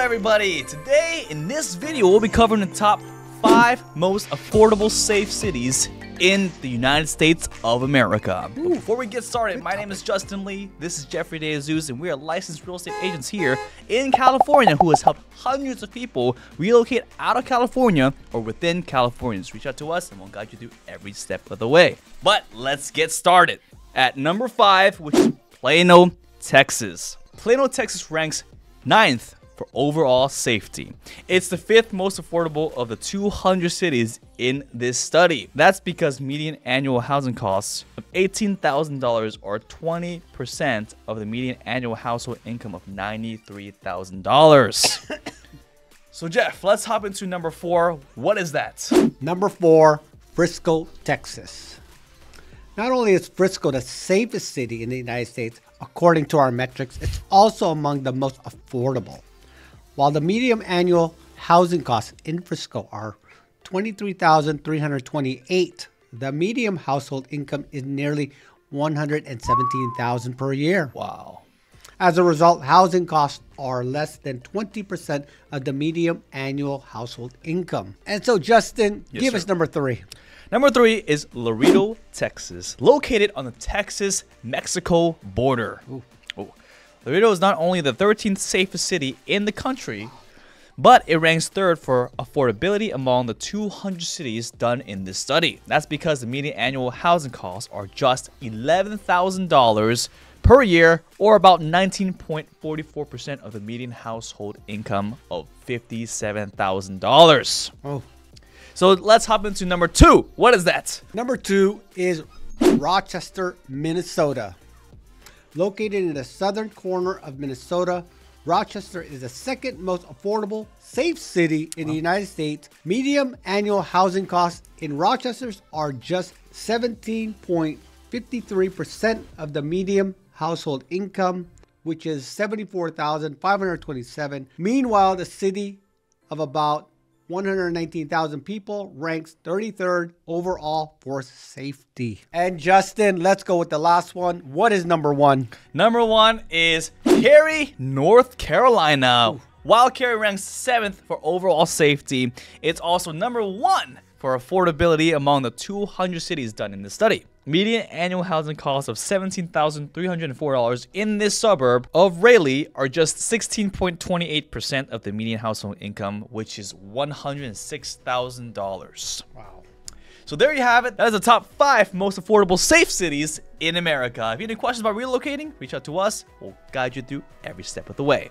everybody! Today, in this video, we'll be covering the top 5 most affordable safe cities in the United States of America. But before we get started, my name is Justin Lee, this is Jeffrey DeJesus, and we are licensed real estate agents here in California who has helped hundreds of people relocate out of California or within California. Just reach out to us and we'll guide you through every step of the way. But let's get started. At number 5, which is Plano, Texas. Plano, Texas ranks ninth for overall safety. It's the fifth most affordable of the 200 cities in this study. That's because median annual housing costs of $18,000 or 20% of the median annual household income of $93,000. so Jeff, let's hop into number four. What is that? Number four, Frisco, Texas. Not only is Frisco the safest city in the United States, according to our metrics, it's also among the most affordable. While the medium annual housing costs in Frisco are 23,328, the medium household income is nearly 117,000 per year. Wow. As a result, housing costs are less than 20% of the medium annual household income. And so, Justin, Yes, give sir. us number three. Number three is Laredo, Texas, located on the Texas Mexico border. Oh. Laredo is not only the 13th safest city in the country, but it ranks third for affordability among the 200 cities done in this study. That's because the median annual housing costs are just $11,000 per year, or about 19.44% of the median household income of $57,000. Oh. So let's hop into number two. What is that? Number two is Rochester, Minnesota. Located in the southern corner of Minnesota, Rochester is the second most affordable, safe city in the United States. Medium annual housing costs in Rochester are just 17.53% of the median household income, which is 74,527. Meanwhile, the city of about 119,000 people, ranks 33rd overall for safety. And Justin, let's go with the last one. What is number one? Number one is Cary, North Carolina. While Cary ranks seventh for overall safety, it's also number one for affordability among the 200 cities done in the study. Median annual housing costs of $17,304 in this suburb of Raleigh are just 16.28% of the median household income, which is $106,000. Wow. So there you have it. That is the top five most affordable safe cities in America. If you have any questions about relocating, reach out to us. We'll guide you through every step of the way.